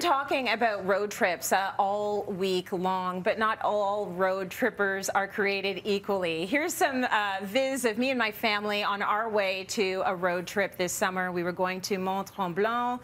been talking about road trips uh, all week long, but not all road trippers are created equally. Here's some uh, viz of me and my family on our way to a road trip this summer. We were going to Mont Tremblant.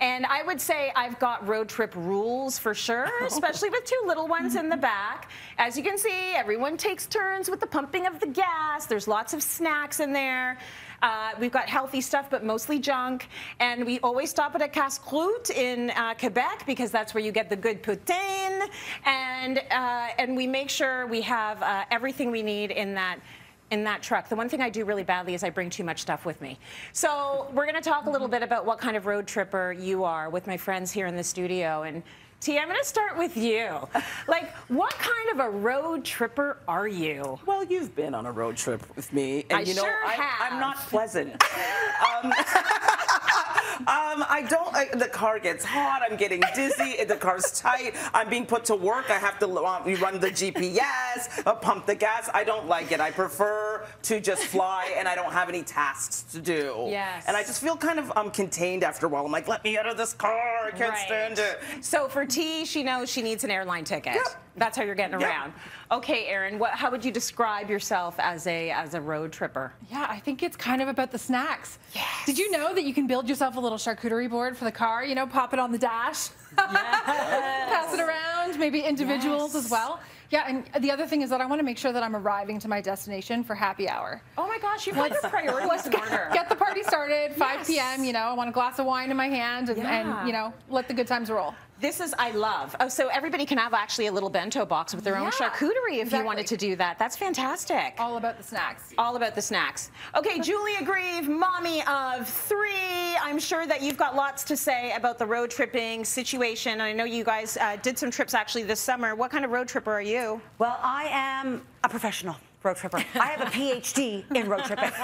And I would say I've got road trip rules for sure, especially with two little ones in the back. As you can see, everyone takes turns with the pumping of the gas. There's lots of snacks in there. Uh, we've got healthy stuff, but mostly junk. And we always stop at a casse-croûte in uh, Quebec because that's where you get the good poutine. And, uh, and we make sure we have uh, everything we need in that in that truck. The one thing I do really badly is I bring too much stuff with me. So we're going to talk a little bit about what kind of road tripper you are with my friends here in the studio. And T, I'm going to start with you. Like, what kind of a road tripper are you? Well, you've been on a road trip with me, and I you know sure I. I'm not pleasant. um, um, I don't. I, the car gets hot. I'm getting dizzy. the car's tight. I'm being put to work. I have to uh, run the GPS, uh, pump the gas. I don't like it. I prefer to just fly, and I don't have any tasks to do. Yes. And I just feel kind of um, contained after a while. I'm like, let me out of this car. I can't Right. stand it. So for T, she knows she needs an airline ticket. Yep. That's how you're getting Yep. around. Okay, Erin, what, how would you describe yourself as a as a road tripper? Yeah, I think it's kind of about the snacks. Yes. Did you know that you can build yourself a little charcuterie board for the car? You know, pop it on the dash, pass it around, maybe individuals Yes. as well. Yeah, and the other thing is that I want to make sure that I'm arriving to my destination for happy hour. Oh my gosh, you've got your priorities in order. Get the party started, 5 Yes. p.m. You know, I want a glass of wine in my hand, and, Yeah. and you know, let the good times roll. This is I love. Oh, so everybody can have actually a little bento box with their own charcuterie if you wanted to do that. That's fantastic. All about the snacks. All about the snacks. Okay, Julia Grieve, mommy of three. I'm sure that you've got lots to say about the road tripping situation. I know you guys uh, did some trips actually this summer. What kind of road tripper are you? Well, I am a professional road tripper. I have a PhD in road tripping.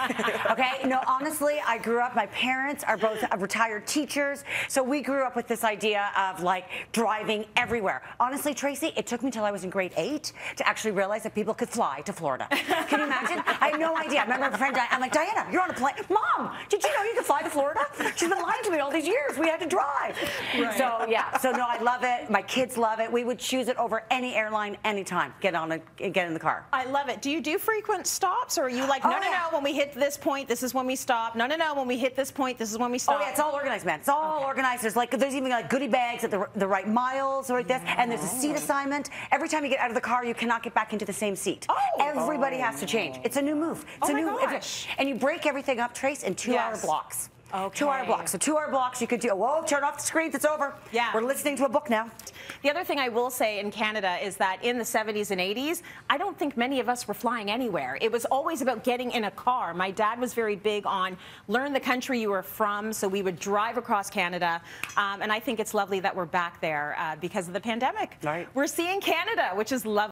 Okay? No, honestly, I grew up, my parents are both uh, retired teachers, so we grew up with this idea of like driving everywhere. Honestly, Tracy, it took me till I was in grade eight to actually realize that people could fly to Florida. Can you imagine? I had no idea. I remember my friend, I'm like, Diana, you're on a plane. Mom, did you know you could fly to Florida? She's been lying to me all these years. We had to drive. So, yeah, so no, I love it. My kids love it. We would choose it over any airline anytime. Get on a, get in the car. I love it. Do you do frequent stops or are you like, no, Oh, no, yeah. no, when we hit this point, this is when we stop. No, no, no, when we hit this point, this is when we oh, stop. Oh yeah, it's all organized, man. It's all organized. There's like there's even like goodie bags at the, the right miles, right this, and there's a seat assignment. Every time you get out of the car, you cannot get back into the same seat. Oh. Everybody has to change. Oh. It's a new move. It's Oh a new gosh. and you break everything up, Trace, in two-hour Yes. blocks. Okay. Two-hour blocks. So two-hour blocks, you could do. Whoa, turn off the screens. It's over. Yeah. We're listening to a book now. The other thing I will say in Canada is that in the 70s and 80s, I don't think many of us were flying anywhere. It was always about getting in a car. My dad was very big on learn the country you were from, so we would drive across Canada. Um, and I think it's lovely that we're back there uh, because of the pandemic. Right. We're seeing Canada, which is lovely.